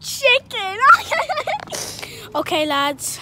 chicken. okay, lads.